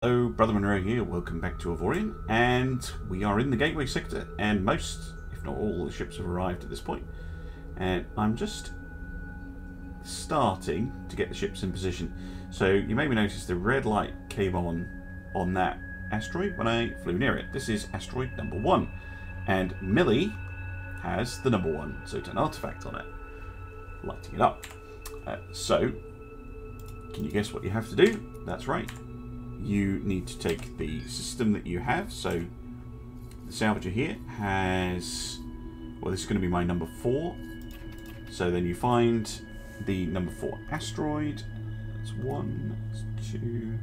Hello, Brother Munro here. Welcome back to Avorion, and we are in the Gateway sector, and most, if not all, the ships have arrived at this point. And I'm just starting to get the ships in position. So you maybe notice the red light came on on that asteroid when I flew near it. This is asteroid number one, and Millie has the number one Xsotan artifact on it, lighting it up. Uh, so, can you guess what you have to do? That's right you need to take the system that you have. So the salvager here has, well, this is going to be my number four. So then you find the number four asteroid. That's one, that's two.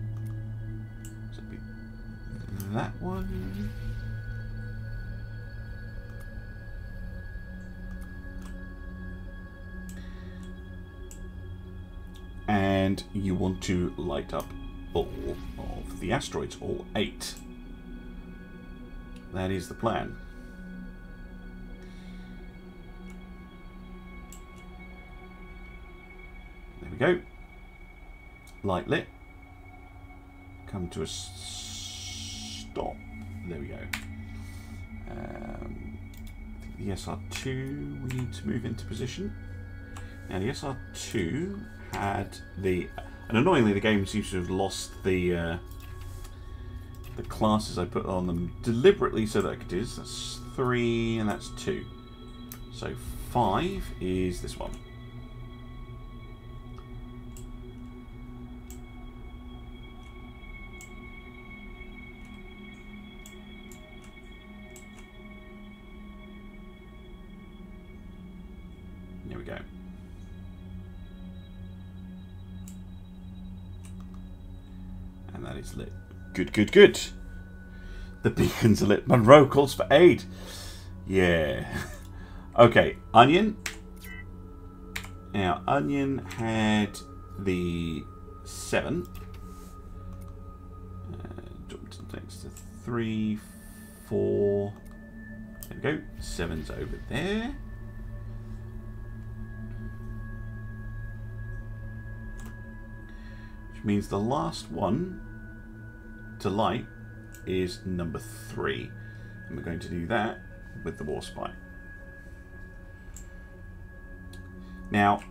So be that one. And you want to light up all of the asteroids, all eight. That is the plan. There we go. Light lit. Come to a stop. There we go. Um, the SR2 we need to move into position. Now the SR2 had the and annoyingly, the game seems to have lost the uh, the classes I put on them deliberately so that I could. That's three and that's two. So five is this one. Good, good, good. The beacons are lit. Munro calls for aid. Yeah. okay, Onion. Now, Onion had the seven. Uh, next to three, four. There we go. Seven's over there. Which means the last one to light is number three. And we're going to do that with the Warspite. Now,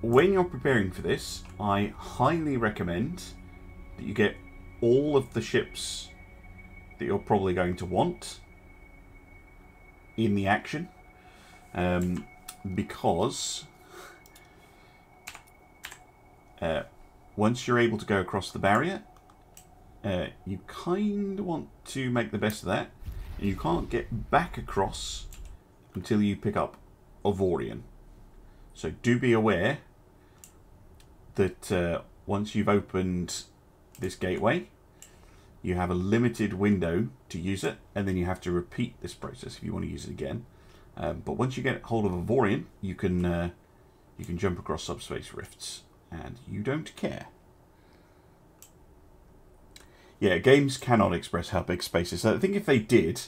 when you're preparing for this, I highly recommend that you get all of the ships that you're probably going to want in the action. Um, because uh, once you're able to go across the barrier, uh, you kind of want to make the best of that. And you can't get back across until you pick up Avorion. So do be aware that uh, once you've opened this gateway, you have a limited window to use it, and then you have to repeat this process if you want to use it again. Um, but once you get hold of Avorion, you can uh, you can jump across subspace rifts, and you don't care. Yeah, games cannot express how big space is. So I think if they did,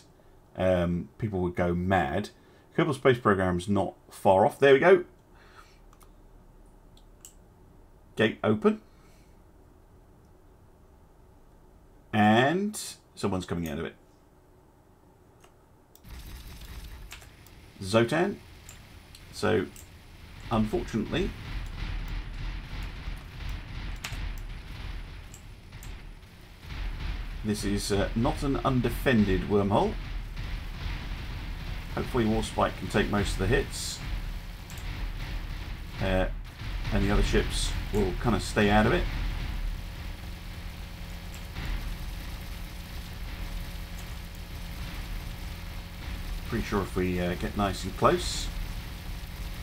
um, people would go mad. Kerbal Space Program's not far off. There we go. Gate open. And someone's coming out of it. Xsotan. So, unfortunately, This is uh, not an undefended wormhole. Hopefully Warspite can take most of the hits. Uh, and the other ships will kind of stay out of it. Pretty sure if we uh, get nice and close.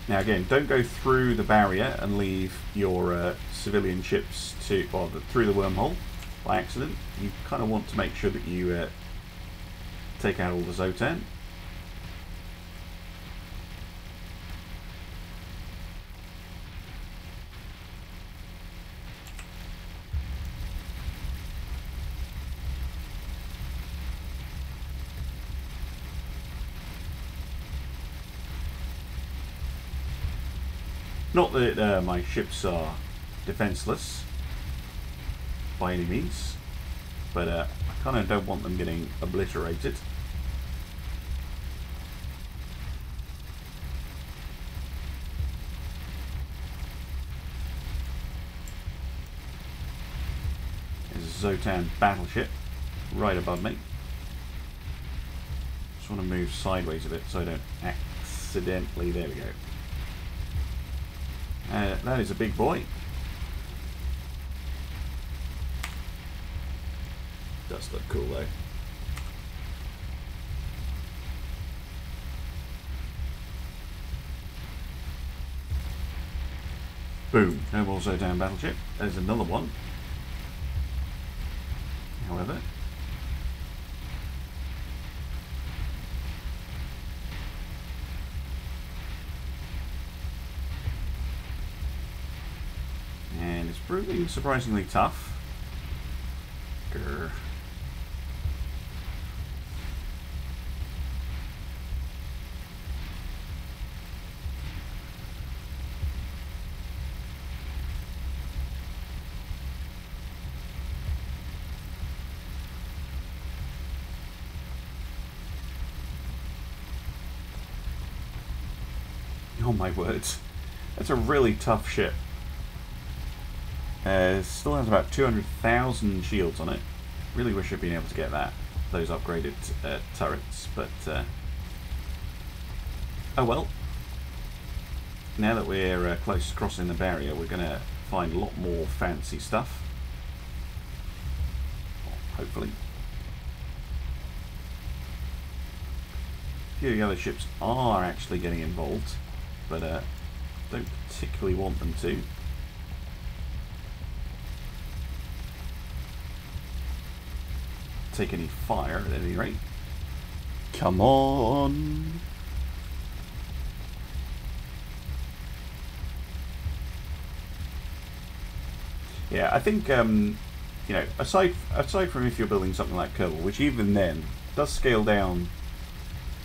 Now again, don't go through the barrier and leave your uh, civilian ships to, or the, through the wormhole by accident. You kind of want to make sure that you uh, take out all the Xsotan. Not that uh, my ships are defenseless by any means. but uh, I kind of don't want them getting obliterated. Xsotan battleship right above me. Just want to move sideways a bit so I don't accidentally... There we go. Uh, that is a big boy. Does look cool though. Boom. No more Xsotan battleship. There's another one however. And it's proving surprisingly tough. Grr. Oh my words. That's a really tough ship. Uh, still has about 200,000 shields on it. Really wish I'd been able to get that, those upgraded uh, turrets, but uh, oh well. Now that we're uh, close to crossing the barrier, we're going to find a lot more fancy stuff. Hopefully. A few of the other ships are actually getting involved but uh, don't particularly want them to. Take any fire at any rate. Come on! Yeah, I think um, you know, aside aside from if you're building something like Kerbal, which even then does scale down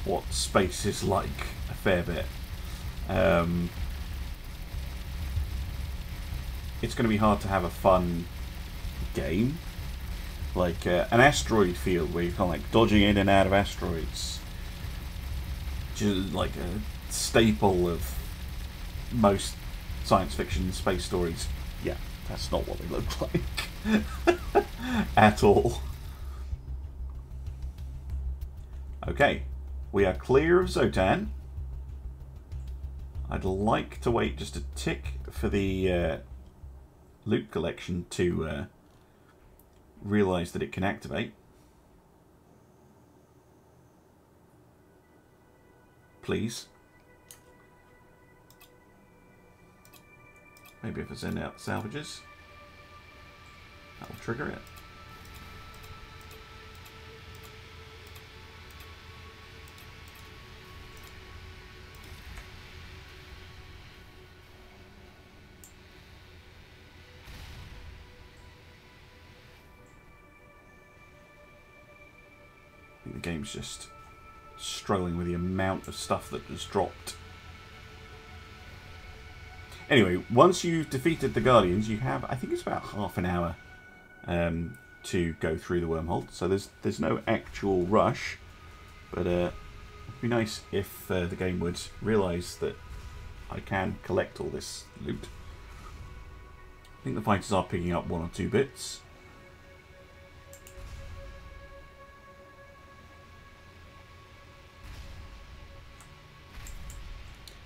what space is like a fair bit. Um, it's going to be hard to have a fun game. Like uh, an asteroid field where you're kind of like dodging in and out of asteroids. Just like a staple of most science fiction space stories. Yeah, that's not what they look like. At all. Okay, we are clear of Xsotan. I'd like to wait just a tick for the uh, collection to uh, realise that it can activate. Please. Maybe if I send out salvages, that'll trigger it. Game's just struggling with the amount of stuff that was dropped. Anyway, once you've defeated the Guardians, you have, I think it's about half an hour um, to go through the wormhole. So there's there's no actual rush, but uh, it'd be nice if uh, the game would realise that I can collect all this loot. I think the fighters are picking up one or two bits.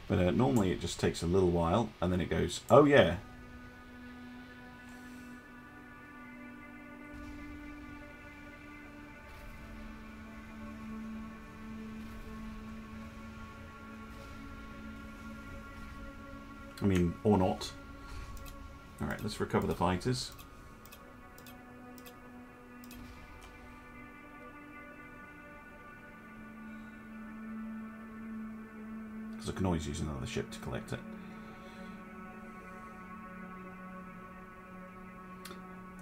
But uh, normally it just takes a little while and then it goes, oh yeah. I mean, or not. Alright, let's recover the fighters. Because I can always use another ship to collect it.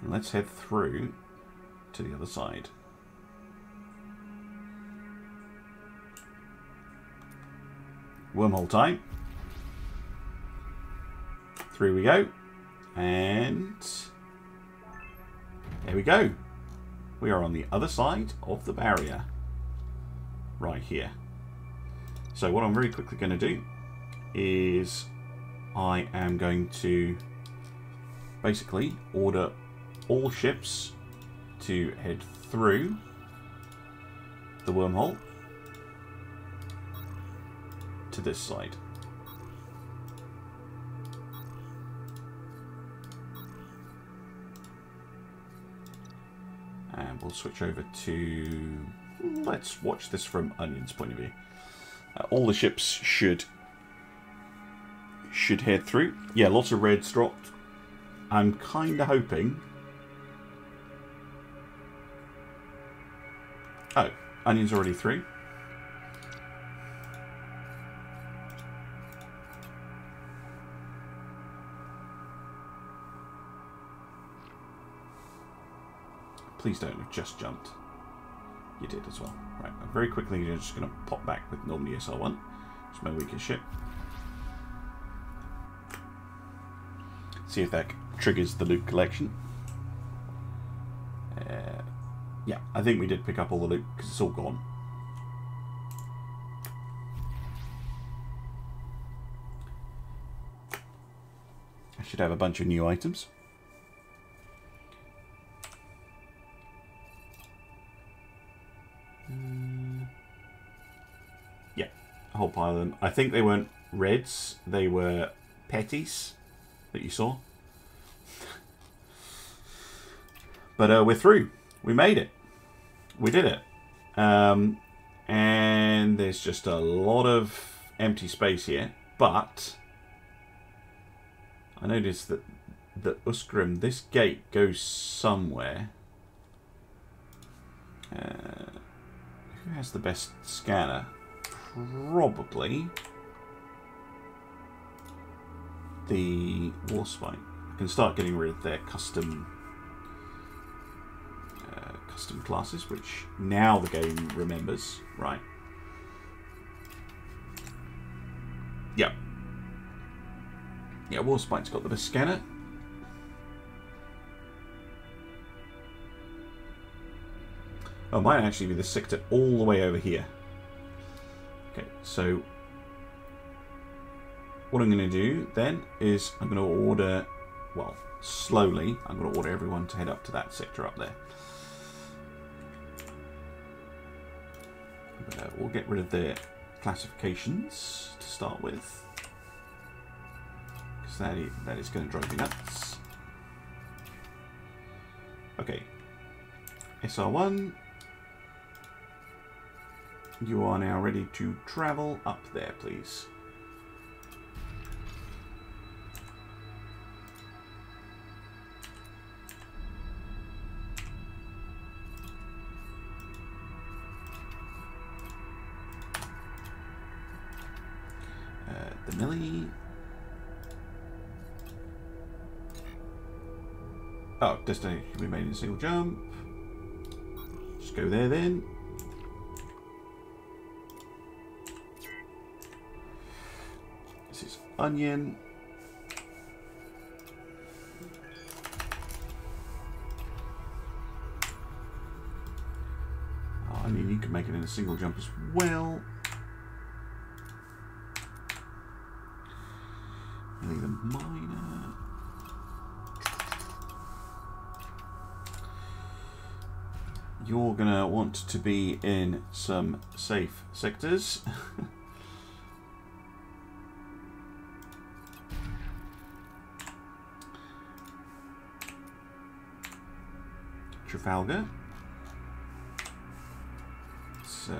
And let's head through to the other side. Wormhole time. Through we go. And there we go. We are on the other side of the barrier. Right here. So what I'm very quickly going to do is I am going to basically order all ships to head through the wormhole to this side. And we'll switch over to... Let's watch this from Onion's point of view. Uh, all the ships should should head through. Yeah, lots of reds dropped. I'm kind of hoping... Oh, Onion's already through. Please don't have just jumped. You did as well. Right, very quickly you're just going to pop back with normal ESR1. It's my weakest ship. See if that triggers the loot collection. Uh, yeah, I think we did pick up all the loot because it's all gone. I should have a bunch of new items. I think they weren't reds, they were petties that you saw. but uh, we're through. We made it. We did it. Um, and there's just a lot of empty space here. But I noticed that the Uskrim, this gate goes somewhere. Uh, who has the best scanner? Probably the Warspite. I can start getting rid of their custom uh, custom classes, which now the game remembers, right? Yep. Yeah, Warspite's got the best scanner. Oh, might actually be the sector all the way over here. Okay, so what I'm going to do then is I'm going to order, well, slowly, I'm going to order everyone to head up to that sector up there. But, uh, we'll get rid of the classifications to start with. Because that that is going to drive me nuts. Okay. SR1. You are now ready to travel up there, please. Uh, the Millie. Oh, destination be made in a single jump. Just go there then. Onion. Oh, I mean, you can make it in a single jump as well. the miner. You're going to want to be in some safe sectors. Trafalgar. So.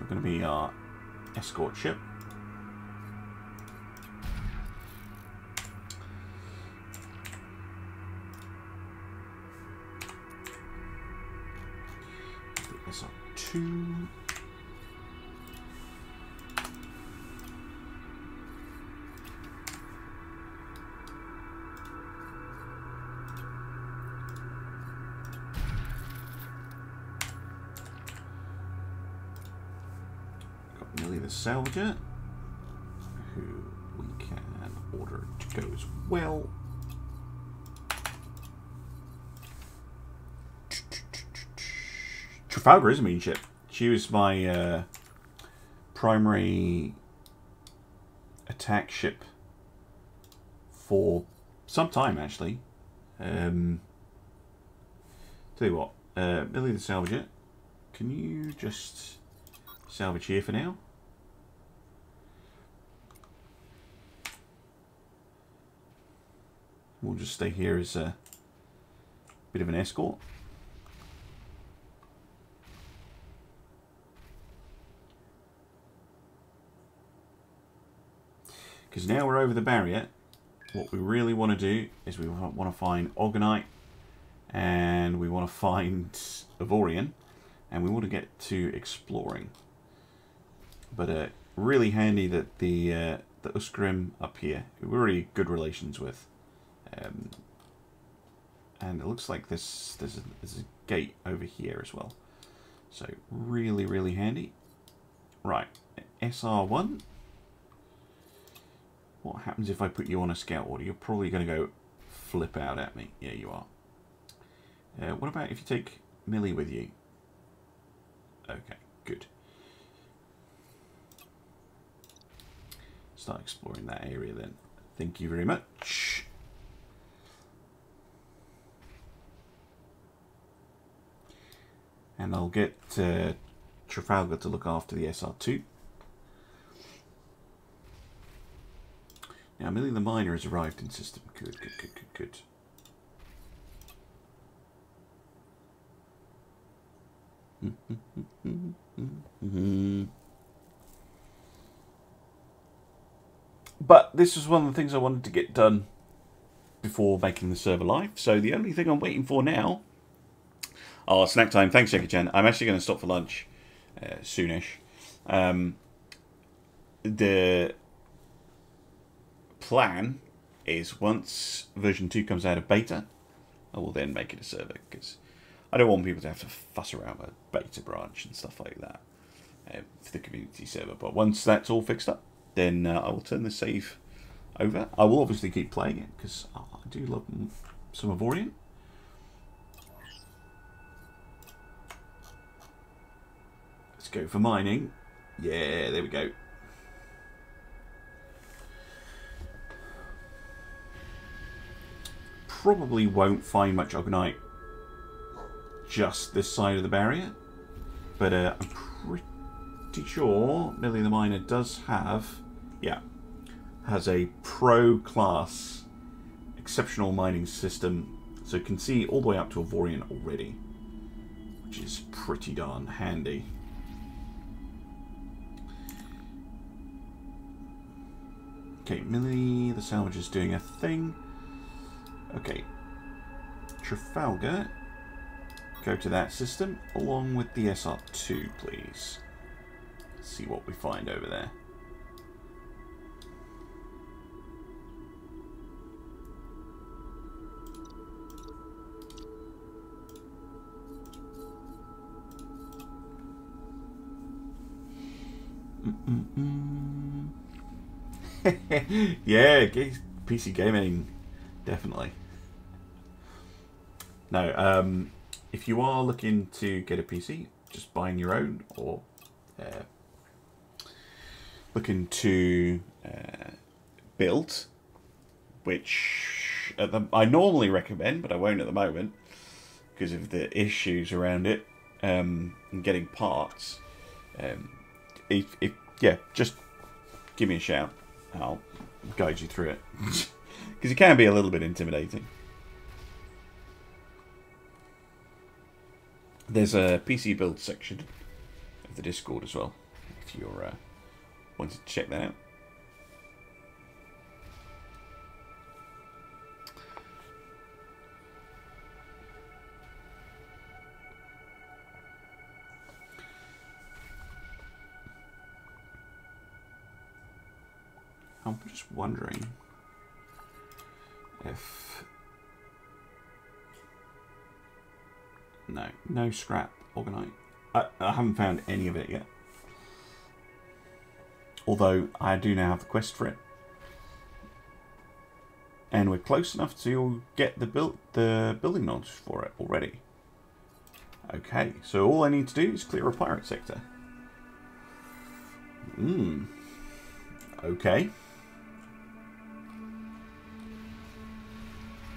We're going to be our escort ship. Two. soldier, who we can order to go as well. Trafalgar is a mean ship. She was my uh, primary attack ship for some time, actually. Um, tell you what, uh, Billy the Salvager, can you just salvage here for now? We'll just stay here as a bit of an escort. Because now we're over the barrier, what we really want to do is we want to find Ogonite and we want to find Avorion and we want to get to exploring. But uh, really handy that the uh, the Usgrim up here, we're already good relations with. Um, and it looks like this there's a, there's a gate over here as well. So really, really handy. Right, SR1 what happens if I put you on a scout order? You're probably going to go flip out at me. Yeah, you are. Uh, what about if you take Millie with you? Okay, good. Start exploring that area then. Thank you very much. And I'll get uh, Trafalgar to look after the SR2. Now, Millie the Miner has arrived in system. Good, good, good, good, good. but this was one of the things I wanted to get done before making the server live. So the only thing I'm waiting for now... Oh, snack time. Thanks, Jackie Chan. I'm actually going to stop for lunch uh, soonish. Um, the plan is once version 2 comes out of beta, I will then make it a server because I don't want people to have to fuss around with beta branch and stuff like that uh, for the community server. But once that's all fixed up, then uh, I will turn the save over. I will obviously keep playing it because I do love some Avorion. Go for mining. Yeah, there we go. probably won't find much Ogonite just this side of the barrier. But uh, I'm pretty sure Millie the Miner does have, yeah, has a pro class exceptional mining system. So you can see all the way up to Avorion already, which is pretty darn handy. Okay, Millie the Salvage is doing a thing. Okay. Trafalgar. Go to that system along with the SR2, please. See what we find over there. Mm -mm -mm. yeah, PC gaming, definitely. Now, um, if you are looking to get a PC, just buying your own or uh, looking to uh, build, which the, I normally recommend, but I won't at the moment because of the issues around it um, and getting parts. Um, if, if yeah, just give me a shout. I'll guide you through it because it can be a little bit intimidating. There's a PC build section of the Discord as well, if you're uh, wanting to check that out. Wondering if No, no scrap Ogonite. I, I haven't found any of it yet. Although I do now have the quest for it. And we're close enough to get the build the building nodes for it already. Okay, so all I need to do is clear a pirate sector. Hmm. Okay.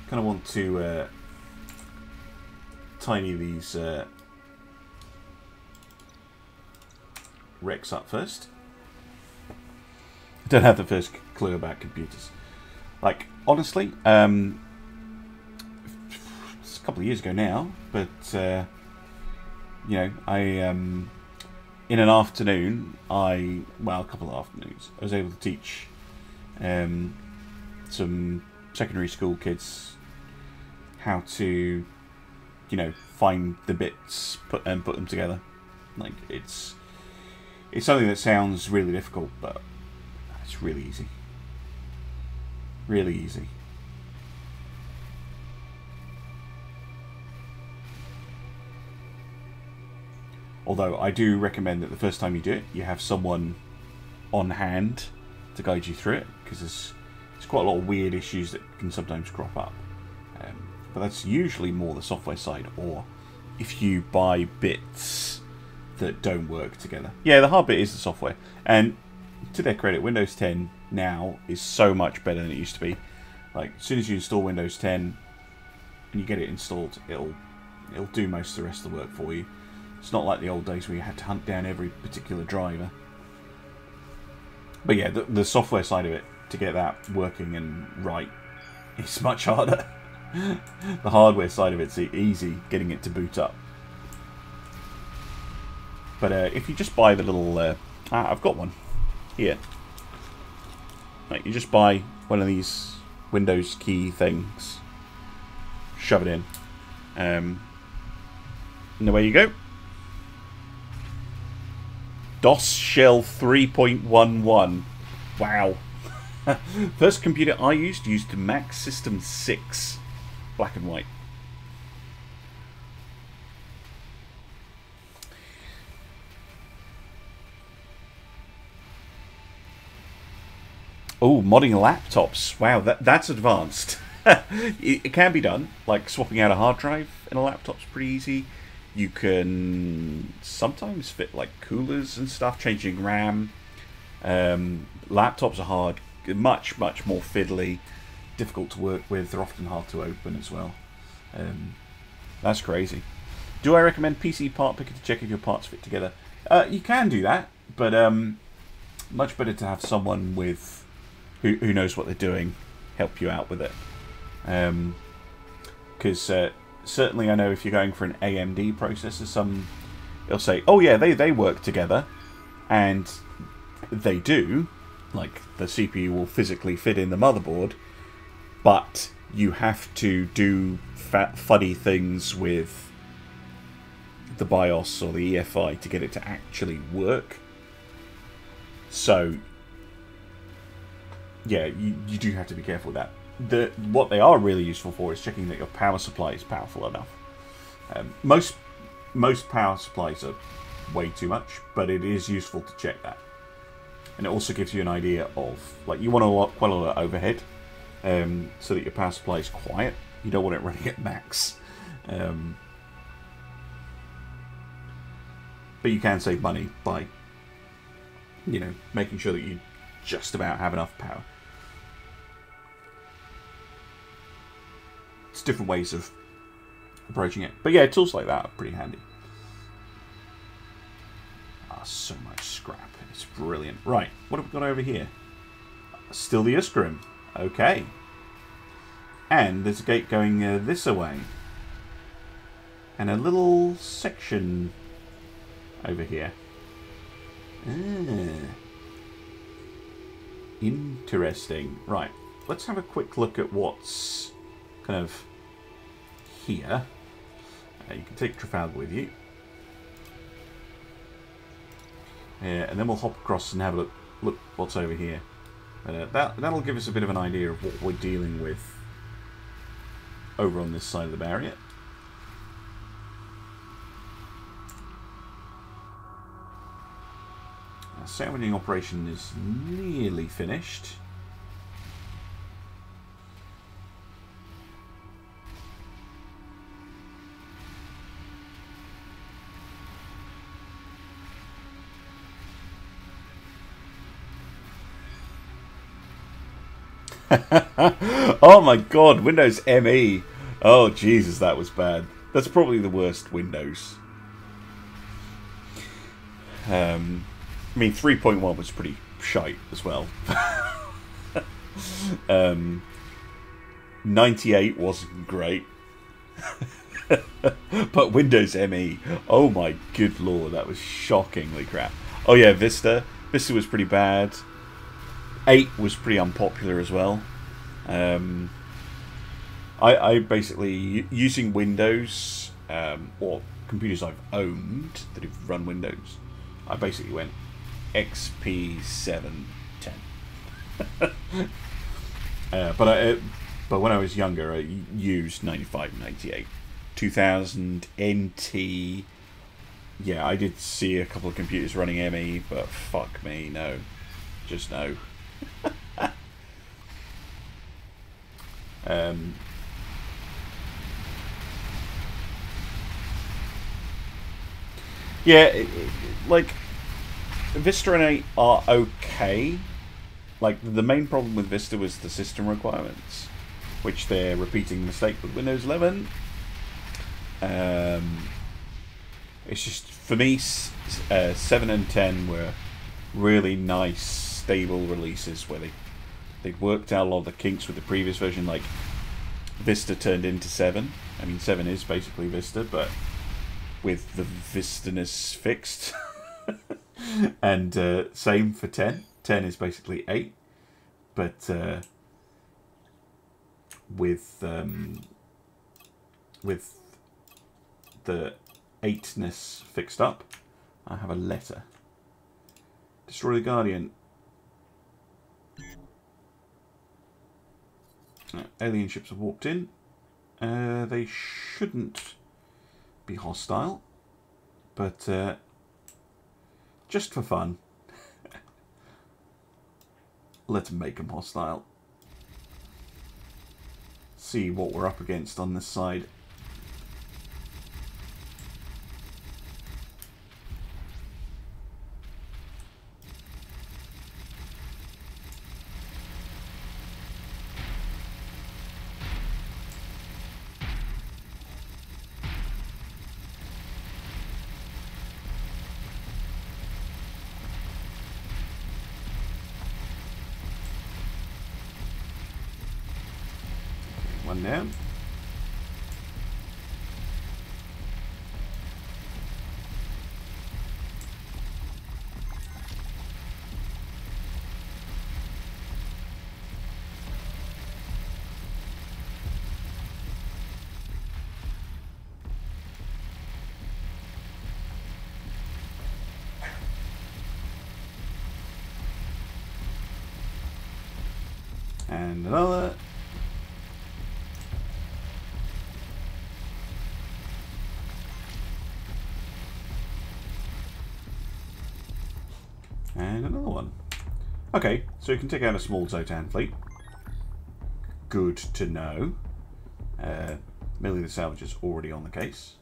Kind of want to uh, tiny these uh, wrecks up first. I don't have the first clue about computers. Like, honestly, um, it's a couple of years ago now, but, uh, you know, I, um, in an afternoon, I, well, a couple of afternoons, I was able to teach um, some secondary school kids how to, you know, find the bits put and put them together. Like, it's, it's something that sounds really difficult, but it's really easy. Really easy. Although I do recommend that the first time you do it, you have someone on hand to guide you through it, because there's, there's quite a lot of weird issues that can sometimes crop up. But that's usually more the software side, or if you buy bits that don't work together. Yeah, the hard bit is the software, and to their credit, Windows 10 now is so much better than it used to be. Like as soon as you install Windows 10 and you get it installed, it'll it'll do most of the rest of the work for you. It's not like the old days where you had to hunt down every particular driver. But yeah, the, the software side of it to get that working and right is much harder. the hardware side of it's easy getting it to boot up. But uh, if you just buy the little... Uh, ah, I've got one. Here. Like, you just buy one of these Windows key things. Shove it in. Um, and away you go. DOS Shell 3.11. Wow. First computer I used used Mac System 6. Black and white. Oh, modding laptops. Wow, that that's advanced. it, it, can be done. Like swapping out a hard drive in a laptop's pretty easy. You can sometimes fit like coolers and stuff, changing RAM. Um, laptops are hard, much much more fiddly, difficult to work with. They're often hard to open as well. Um, that's crazy. Do I recommend PC Part Picker to check if your parts fit together? Uh, you can do that, but um, much better to have someone with who, who knows what they're doing help you out with it. Because um, uh, certainly I know if you're going for an AMD processor, some they'll say, oh yeah, they, they work together. And they do. Like, the CPU will physically fit in the motherboard. But you have to do fuddy things with the BIOS or the EFI to get it to actually work. So yeah, you, you do have to be careful with that. The what they are really useful for is checking that your power supply is powerful enough. Um, most most power supplies are way too much, but it is useful to check that. And it also gives you an idea of like you want to quite a lot of overhead, um, so that your power supply is quiet. You don't want it running at max. Um, but you can save money by, you know, making sure that you just about have enough power. It's different ways of approaching it. But yeah, tools like that are pretty handy. Ah, so much scrap. It's brilliant. Right, what have we got over here? Still the Uscrim. Okay. And there's a gate going uh, this away. And a little section over here. Ah. Interesting. Right, let's have a quick look at what's kind of here. Uh, you can take Trafalgar with you. Uh, and then we'll hop across and have a look, look what's over here. Uh, that, that'll give us a bit of an idea of what we're dealing with over on this side of the barrier. Our salvaging operation is nearly finished. oh my god, Windows ME. Oh Jesus, that was bad. That's probably the worst Windows. Um, I mean, 3.1 was pretty shite as well. um, 98 wasn't great. but Windows ME, oh my good lord, that was shockingly crap. Oh yeah, Vista. Vista was pretty bad. 8 was pretty unpopular as well. Um, I, I basically, using Windows, um, or computers I've owned that have run Windows, I basically went XP 710. uh, but I, uh, but when I was younger, I used 95 and 98. 2000 NT. Yeah, I did see a couple of computers running ME, but fuck me, no. Just no. Um, yeah, like Vista and 8 are okay. Like the main problem with Vista was the system requirements, which they're repeating the mistake with Windows 11. Um, it's just for me, uh, 7 and 10 were really nice, stable releases where they they worked out a lot of the kinks with the previous version. Like Vista turned into 7. I mean, 7 is basically Vista, but with the Vistaness fixed. and uh, same for 10. 10 is basically 8. But uh, with um, with the 8ness fixed up, I have a letter. Destroy the Guardian. Uh, alien ships have walked in. Uh, they shouldn't be hostile, but uh, just for fun, let's make them hostile. See what we're up against on this side. One down. And another. And another one. Okay, so you can take out a small Xsotan fleet. Good to know. Uh, Millie the Salvage is already on the case.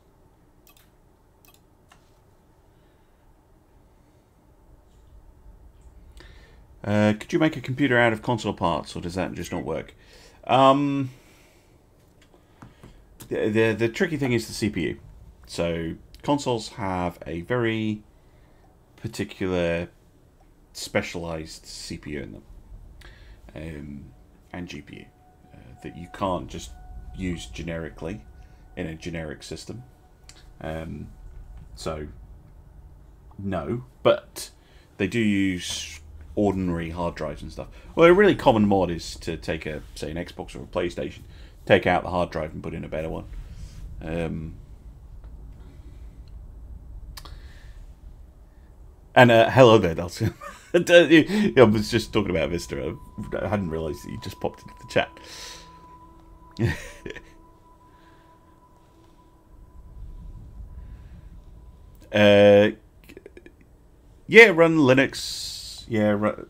Uh, could you make a computer out of console parts, or does that just not work? Um, the, the, the tricky thing is the CPU. So consoles have a very particular specialized CPU in them um, and GPU uh, that you can't just use generically in a generic system. Um, so, no, but they do use ordinary hard drives and stuff. Well, a really common mod is to take a, say, an Xbox or a PlayStation, take out the hard drive and put in a better one. Um, and uh, hello there, Dalton. I was just talking about Vista. I hadn't realised that you just popped into the chat. uh, yeah, run Linux. Yeah, run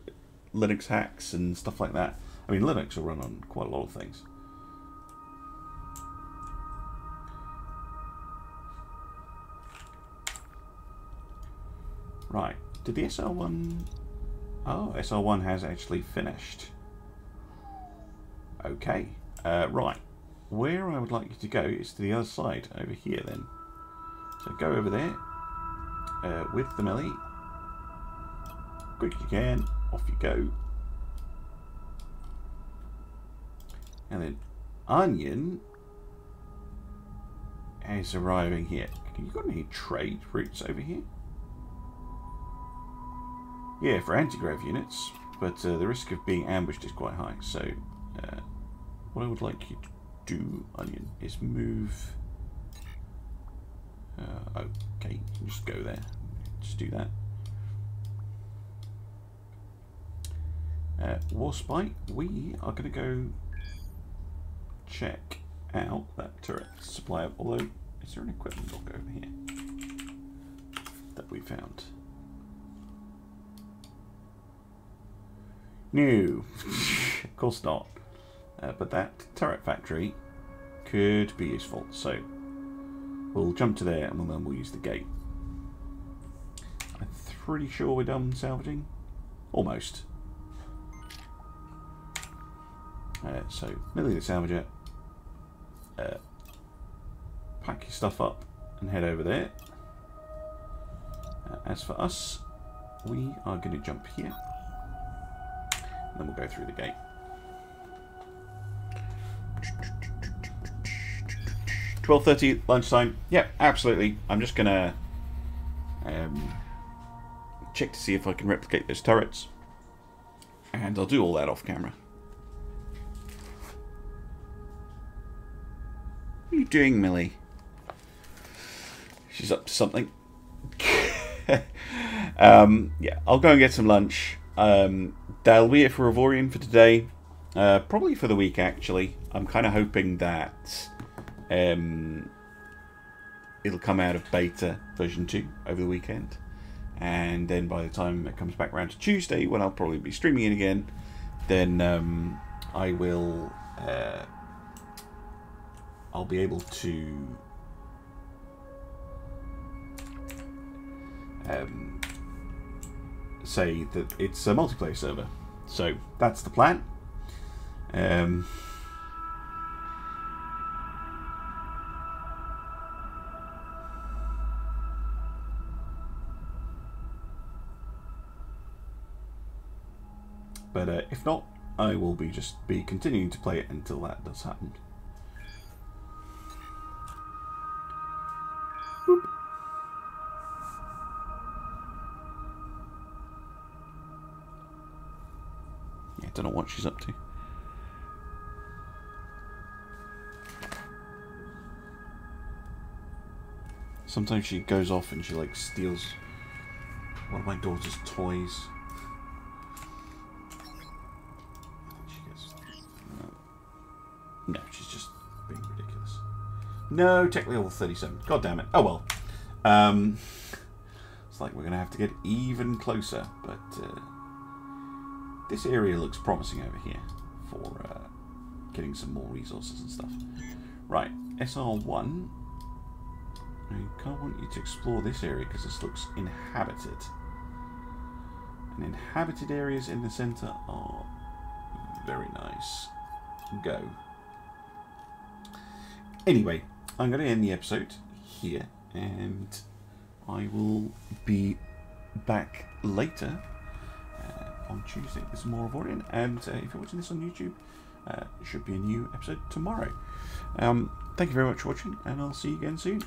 Linux hacks and stuff like that. I mean, Linux will run on quite a lot of things. Right. Did the SL1... Oh, SL1 has actually finished. Okay, uh, right. Where I would like you to go is to the other side, over here then. So go over there uh, with the melee. Quick you can, off you go. And then Onion is arriving here. You got any trade routes over here? Yeah, for anti-grav units, but uh, the risk of being ambushed is quite high. So, uh, what I would like you to do, Onion, is move. Uh, okay, just go there. Just do that. Uh, Warspite, we are going to go check out that turret supply. Although, is there an equipment dock over here that we found? No, of course not. Uh, but that turret factory could be useful. So we'll jump to there and then we'll use the gate. I'm pretty sure we're done salvaging. Almost. Uh, so, Millie the Salvager, uh, pack your stuff up and head over there. Uh, as for us, we are going to jump here. Then we'll go through the gate. Twelve thirty lunchtime. Yep, absolutely. I'm just gonna um, check to see if I can replicate those turrets, and I'll do all that off camera. What are you doing, Millie? She's up to something. um, yeah, I'll go and get some lunch. Um, that'll be it for Avorion for today. Uh, probably for the week, actually. I'm kind of hoping that um, it'll come out of beta version 2 over the weekend. And then by the time it comes back around to Tuesday, when I'll probably be streaming it again, then um, I will... Uh, I'll be able to um, say that it's a multiplayer server. So that's the plan. Um, but uh, if not, I will be just be continuing to play it until that does happen. What she's up to. Sometimes she goes off and she like steals one of my daughter's toys. She gets no, no, she's just being ridiculous. No, technically level 37. God damn it. Oh well. Um, it's like we're gonna have to get even closer, but. Uh, this area looks promising over here for uh, getting some more resources and stuff. Right, SR1. I can't want you to explore this area because this looks inhabited. And inhabited areas in the centre are very nice. Go. Anyway, I'm going to end the episode here and I will be back later on Tuesday. This is more Avorion, and uh, if you're watching this on YouTube, uh, should be a new episode tomorrow. Um, thank you very much for watching, and I'll see you again soon.